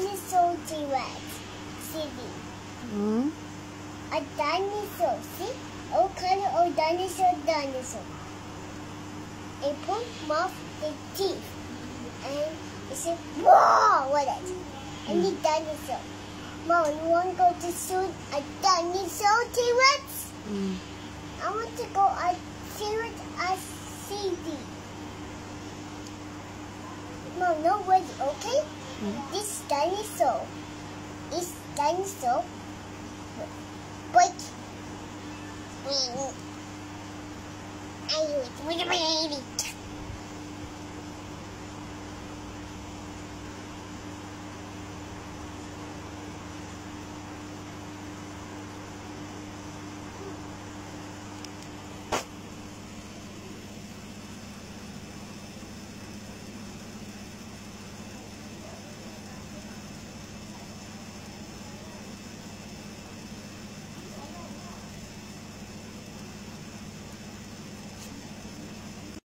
dinosaur T-Rex. CD. Mm. A dinosaur. See? All kind of dinosaur dinosaur. A put mouth, the teeth. And it's a whoa with it. And the dinosaur. Mom, you want to go to see a dinosaur T-Rex? Mm. I want to go a T-Rex a CD. Mom, no way, okay? This dinosaur is dinosaur break. I use it with a baby.